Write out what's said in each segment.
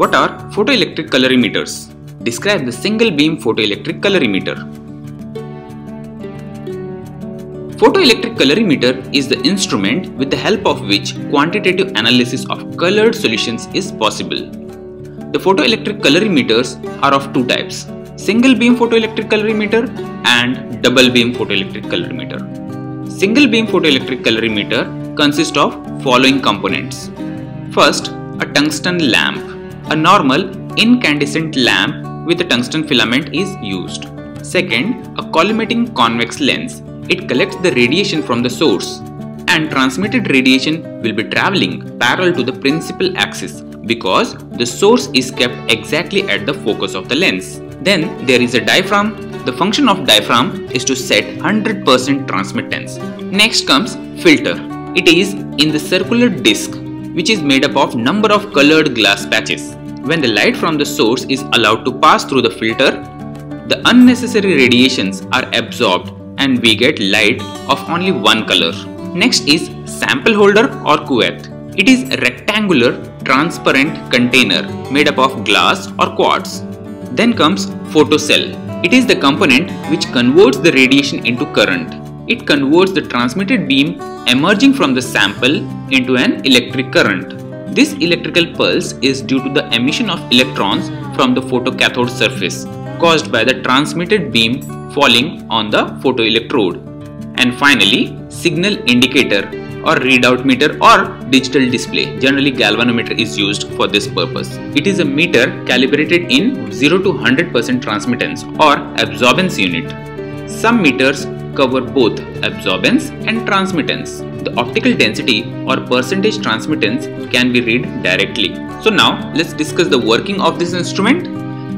What are photoelectric colorimeters? Describe the single beam photoelectric colorimeter. Photoelectric colorimeter is the instrument with the help of which quantitative analysis of colored solutions is possible. The photoelectric colorimeters are of two types single beam photoelectric colorimeter and double beam photoelectric colorimeter. Single beam photoelectric colorimeter consists of following components. First, a tungsten lamp. A normal incandescent lamp with a tungsten filament is used. Second, a collimating convex lens. It collects the radiation from the source and transmitted radiation will be traveling parallel to the principal axis because the source is kept exactly at the focus of the lens. Then there is a diaphragm. The function of diaphragm is to set 100% transmittance. Next comes filter. It is in the circular disc which is made up of number of colored glass patches. When the light from the source is allowed to pass through the filter, the unnecessary radiations are absorbed and we get light of only one color. Next is sample holder or cuvette. It is a rectangular transparent container made up of glass or quartz. Then comes photocell. It is the component which converts the radiation into current. It converts the transmitted beam emerging from the sample into an electric current. This electrical pulse is due to the emission of electrons from the photocathode surface caused by the transmitted beam falling on the photoelectrode. And finally, signal indicator or readout meter or digital display. Generally galvanometer is used for this purpose. It is a meter calibrated in 0 to 100% transmittance or absorbance unit. Some meters cover both absorbance and transmittance. The optical density or percentage transmittance can be read directly. So now let's discuss the working of this instrument.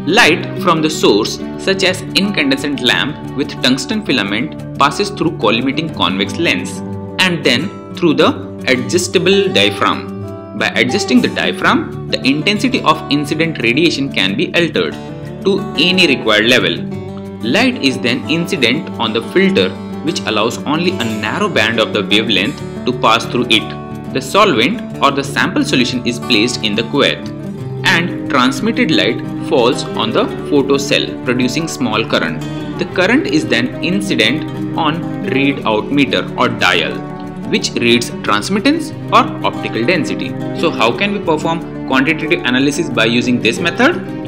Light from the source such as incandescent lamp with tungsten filament passes through collimating convex lens and then through the adjustable diaphragm. By adjusting the diaphragm, the intensity of incident radiation can be altered to any required level. Light is then incident on the filter which allows only a narrow band of the wavelength to pass through it. The solvent or the sample solution is placed in the cuvette and transmitted light falls on the photocell producing small current. The current is then incident on readout meter or dial which reads transmittance or optical density. So how can we perform quantitative analysis by using this method?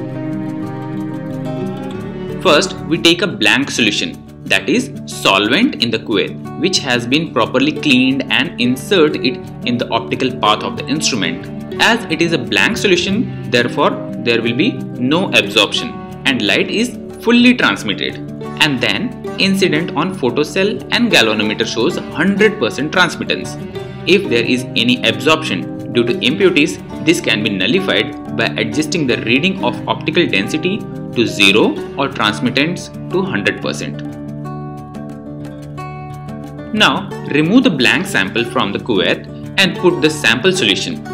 First, we take a blank solution that is solvent in the cuvette which has been properly cleaned and insert it in the optical path of the instrument. As it is a blank solution, therefore there will be no absorption and light is fully transmitted and then incident on photocell and galvanometer shows 100% transmittance. If there is any absorption due to impurities, this can be nullified by adjusting the reading of optical density to 0 or transmittance to 100%. Now remove the blank sample from the cuvette and put the sample solution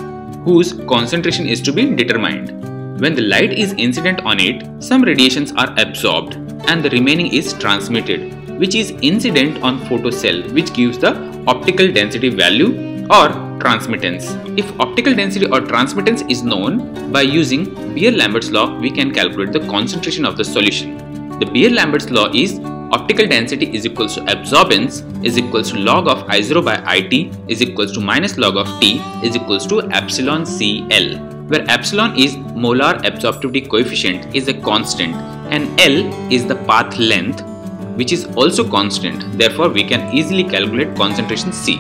whose concentration is to be determined. When the light is incident on it, some radiations are absorbed and the remaining is transmitted which is incident on photocell which gives the optical density value or transmittance. If optical density or transmittance is known, by using Beer-Lambert's law we can calculate the concentration of the solution. The Beer-Lambert's law is optical density is equals to absorbance is equals to log of I0 by IT is equals to minus log of T is equals to epsilon CL where epsilon is molar absorptivity coefficient is a constant and L is the path length which is also constant. Therefore, we can easily calculate concentration C.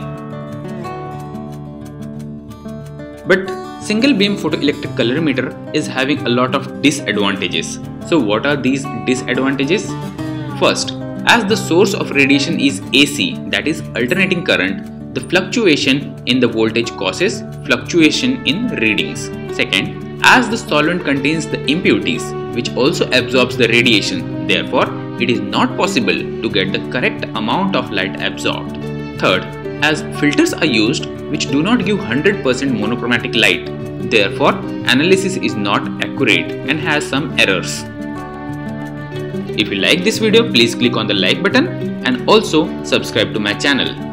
But single beam photoelectric colorimeter is having a lot of disadvantages. So what are these disadvantages? First, as the source of radiation is AC that is alternating current, the fluctuation in the voltage causes fluctuation in readings. Second, as the solvent contains the impurities which also absorbs the radiation, therefore it is not possible to get the correct amount of light absorbed. Third, as filters are used which do not give 100% monochromatic light, therefore analysis is not accurate and has some errors. If you like this video, please click on the like button and also subscribe to my channel.